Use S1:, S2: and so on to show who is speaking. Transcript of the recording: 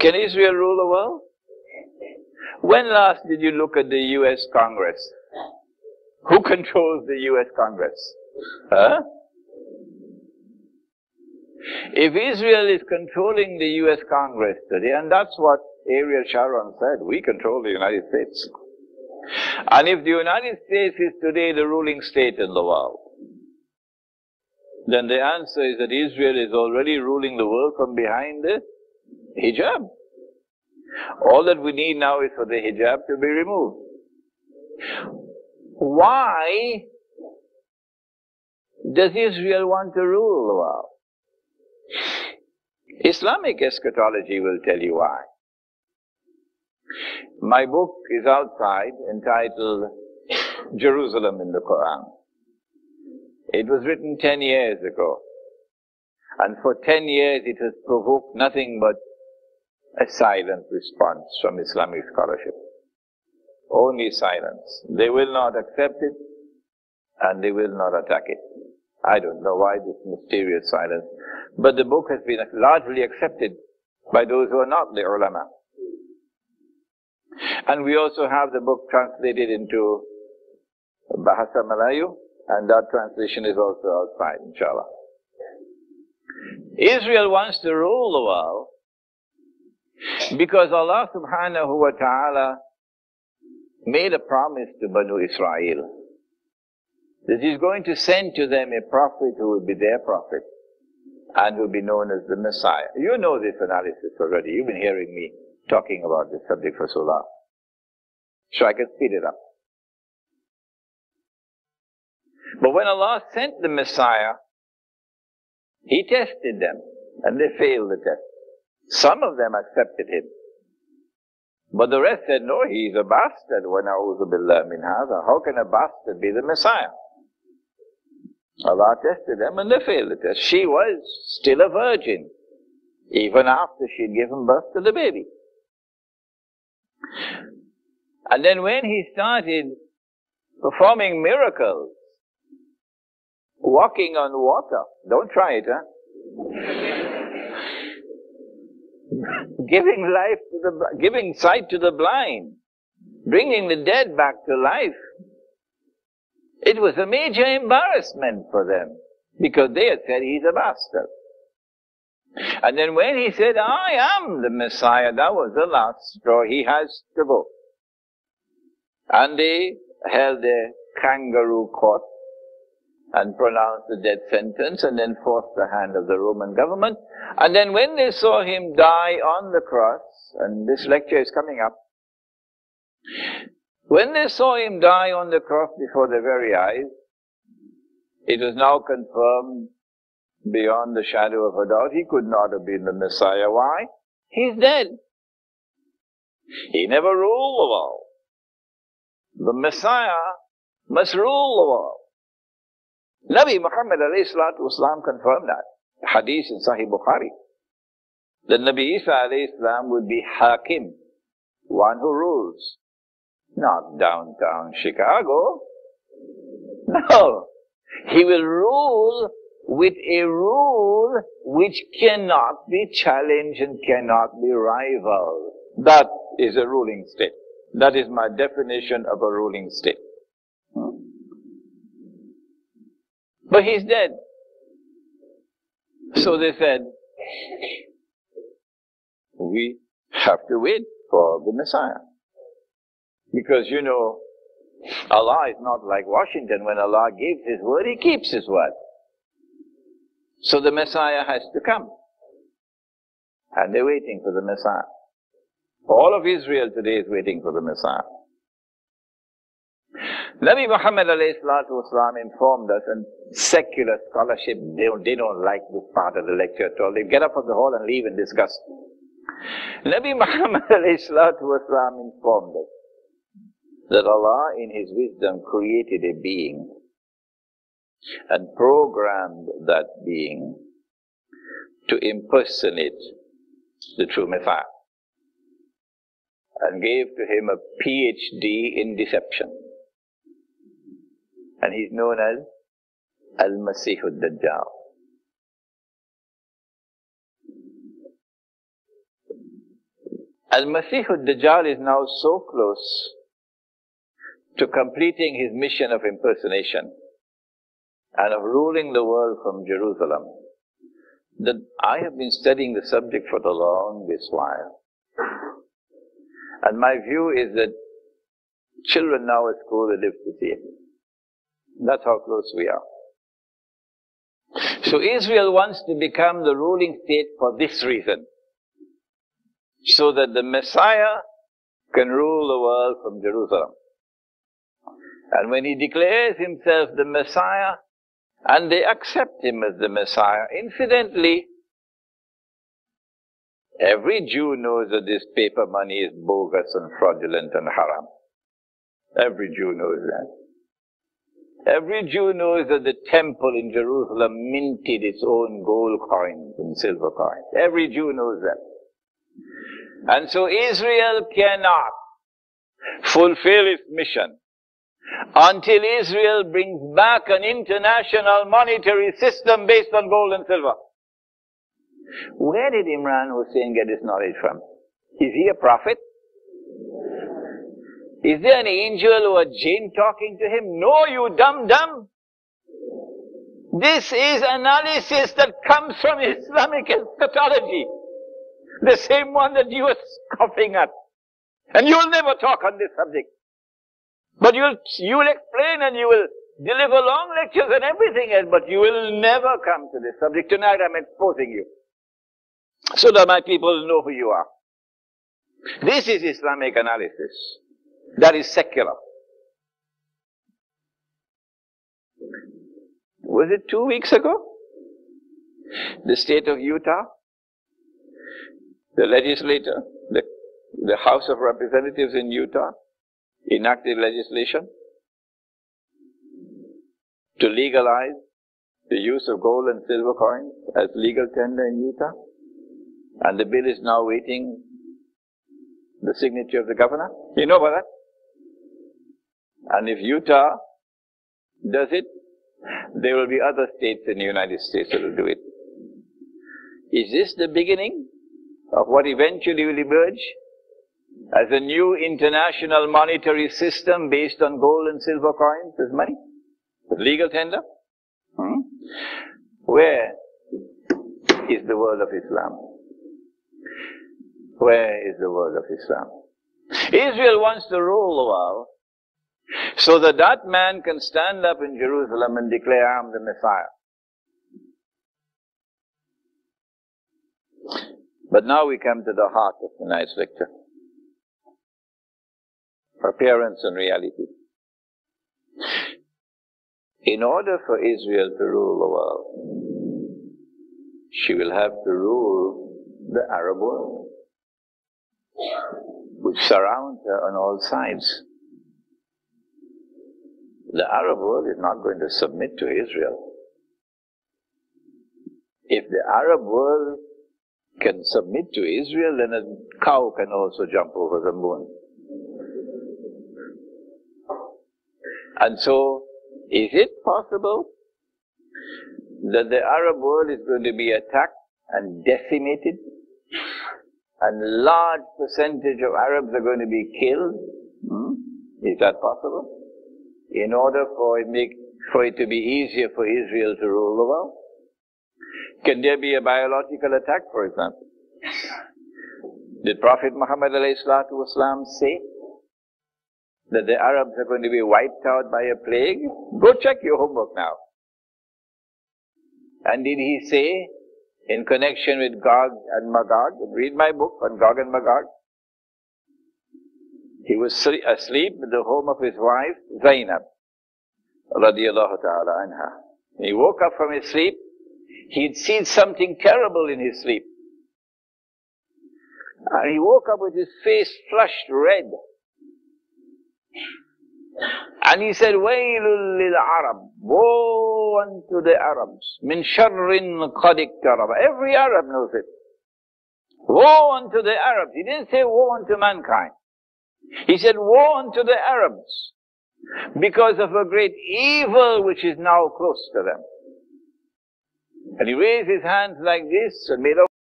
S1: Can Israel rule the world? When last did you look at the US Congress? Who controls the US Congress? Huh? If Israel is controlling the US Congress today, and that's what Ariel Sharon said, we control the United States. And if the United States is today the ruling state in the world, then the answer is that Israel is already ruling the world from behind the hijab. All that we need now is for the hijab to be removed. Why does Israel want to rule the world? Islamic eschatology will tell you why. My book is outside entitled Jerusalem in the Quran. It was written 10 years ago. And for 10 years it has provoked nothing but a silent response from Islamic scholarship. Only silence. They will not accept it and they will not attack it. I don't know why this mysterious silence, but the book has been largely accepted by those who are not the ulama. And we also have the book translated into Bahasa Melayu, and that translation is also outside, inshallah. Israel wants to rule the world because Allah subhanahu wa ta'ala made a promise to Banu Israel that He's going to send to them a prophet who will be their prophet and will be known as the Messiah. You know this analysis already. You've been hearing me talking about this subject for so long. So I can speed it up. But when Allah sent the Messiah, He tested them and they failed the test. Some of them accepted him. But the rest said, no, he's a bastard. How can a bastard be the Messiah? Allah tested them and they failed the test. She was still a virgin, even after she had given birth to the baby. And then when he started performing miracles, walking on water, don't try it, huh? Giving life to the, giving sight to the blind, bringing the dead back to life. It was a major embarrassment for them because they had said he's a bastard. And then when he said, I am the Messiah, that was the last straw. He has to go. And they held a kangaroo court and pronounced the death sentence and then forced the hand of the Roman government. And then when they saw him die on the cross, and this lecture is coming up, when they saw him die on the cross before their very eyes, it was now confirmed beyond the shadow of a doubt he could not have been the Messiah. Why? He's dead. He never ruled the world. The Messiah must rule the world. Nabi Muhammad wasalam confirmed that. Hadith in Sahih Bukhari. That Nabi Isa salam would be Hakim, one who rules. Not downtown Chicago. No. He will rule with a rule which cannot be challenged and cannot be rivaled. That is a ruling state. That is my definition of a ruling state. He's dead. So they said, we have to wait for the Messiah. Because you know, Allah is not like Washington. When Allah gives His word, He keeps His word. So the Messiah has to come. And they're waiting for the Messiah. All of Israel today is waiting for the Messiah. Nabi Muhammad والسلام, informed us, and secular scholarship, they don't, they don't like this part of the lecture at all. They get up from the hall and leave in disgust. Nabi Muhammad والسلام, informed us that Allah in His wisdom created a being and programmed that being to impersonate the true Messiah and gave to him a PhD in deception. And he's known as Al-Masih al-Dajjal. Al-Masih al-Dajjal is now so close to completing his mission of impersonation and of ruling the world from Jerusalem that I have been studying the subject for the longest while. And my view is that children now at school they live to see it. That's how close we are. So Israel wants to become the ruling state for this reason. So that the Messiah can rule the world from Jerusalem. And when he declares himself the Messiah, and they accept him as the Messiah, incidentally, every Jew knows that this paper money is bogus and fraudulent and haram. Every Jew knows that. Every Jew knows that the temple in Jerusalem minted its own gold coins and silver coins. Every Jew knows that. And so Israel cannot fulfill its mission until Israel brings back an international monetary system based on gold and silver. Where did Imran Hosein get this knowledge from? Is he a prophet? Is there an angel or a jinn talking to him? No, you dumb dumb. This is analysis that comes from Islamic eschatology. The same one that you are scoffing at. And you'll never talk on this subject. But you'll, you'll explain and you will deliver long lectures and everything else, but you will never come to this subject. Tonight I'm exposing you. So that my people know who you are. This is Islamic analysis. That is secular. Was it two weeks ago? The state of Utah, the legislature, the, the House of Representatives in Utah, enacted legislation to legalize the use of gold and silver coins as legal tender in Utah. And the bill is now waiting the signature of the governor. You know about that? And if Utah does it, there will be other states in the United States that will do it. Is this the beginning of what eventually will emerge as a new international monetary system based on gold and silver coins as money? Legal tender? Hmm? Where is the world of Islam? Where is the world of Islam? Israel wants to rule the world so that that man can stand up in Jerusalem and declare, I'm the Messiah. But now we come to the heart of tonight's lecture appearance and reality. In order for Israel to rule the world, she will have to rule the Arab world, which surrounds her on all sides. The Arab world is not going to submit to Israel. If the Arab world can submit to Israel, then a cow can also jump over the moon. And so, is it possible that the Arab world is going to be attacked and decimated? And large percentage of Arabs are going to be killed? Hmm? Is that possible? In order for it, make, for it to be easier for Israel to rule the world? Can there be a biological attack, for example? Did Prophet Muhammad Salaam, say that the Arabs are going to be wiped out by a plague? Go check your homework now. And did he say, in connection with Gog and Magog, read my book on Gog and Magog, he was asleep in the home of his wife, Zainab, radiallahu ta'ala anha. He woke up from his sleep, he'd seen something terrible in his sleep. And he woke up with his face flushed red. And he said, Wailul lil Arab. Woe unto the Arabs. Min sharrin qad Every Arab knows it. Woe unto the Arabs. He didn't say woe unto mankind. He said woe unto the Arabs. Because of a great evil which is now close to them. And he raised his hands like this and made a